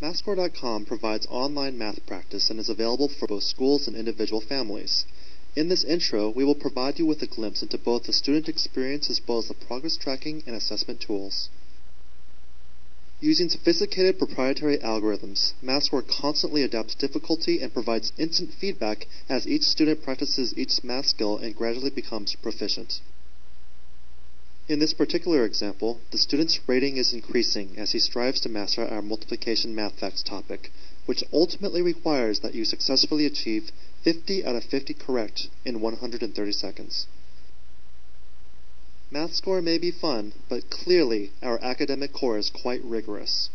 MathScore.com provides online math practice and is available for both schools and individual families. In this intro, we will provide you with a glimpse into both the student experience as well as the progress tracking and assessment tools. Using sophisticated proprietary algorithms, MathScore constantly adapts difficulty and provides instant feedback as each student practices each math skill and gradually becomes proficient. In this particular example, the student's rating is increasing as he strives to master our multiplication math facts topic, which ultimately requires that you successfully achieve 50 out of 50 correct in 130 seconds. MathScore may be fun, but clearly our academic core is quite rigorous.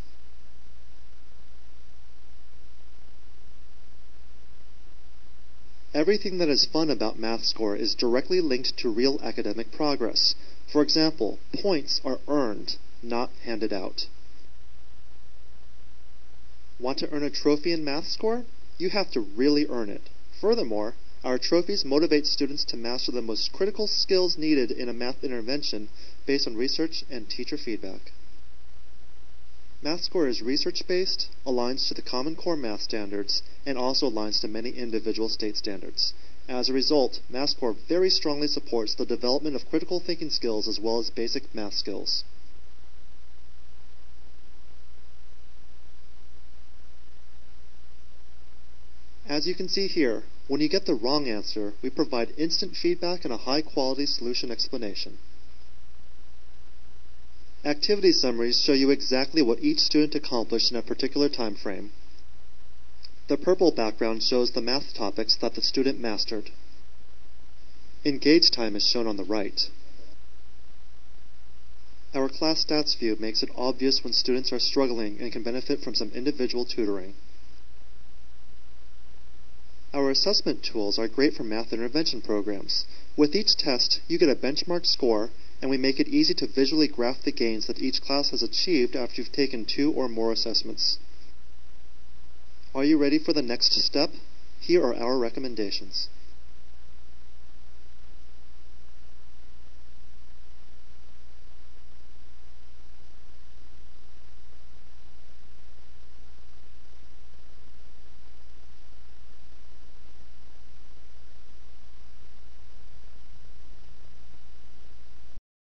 Everything that is fun about MathScore is directly linked to real academic progress. For example, points are earned, not handed out. Want to earn a trophy in MathScore? You have to really earn it. Furthermore, our trophies motivate students to master the most critical skills needed in a math intervention based on research and teacher feedback. MathScore is research-based, aligns to the Common Core math standards, and also aligns to many individual state standards. As a result, MathScore very strongly supports the development of critical thinking skills as well as basic math skills. As you can see here, when you get the wrong answer, we provide instant feedback and a high-quality solution explanation. Activity summaries show you exactly what each student accomplished in a particular time frame. The purple background shows the math topics that the student mastered. Engage time is shown on the right. Our class stats view makes it obvious when students are struggling and can benefit from some individual tutoring. Our assessment tools are great for math intervention programs. With each test, you get a benchmark score, and we make it easy to visually graph the gains that each class has achieved after you've taken two or more assessments. Are you ready for the next step? Here are our recommendations.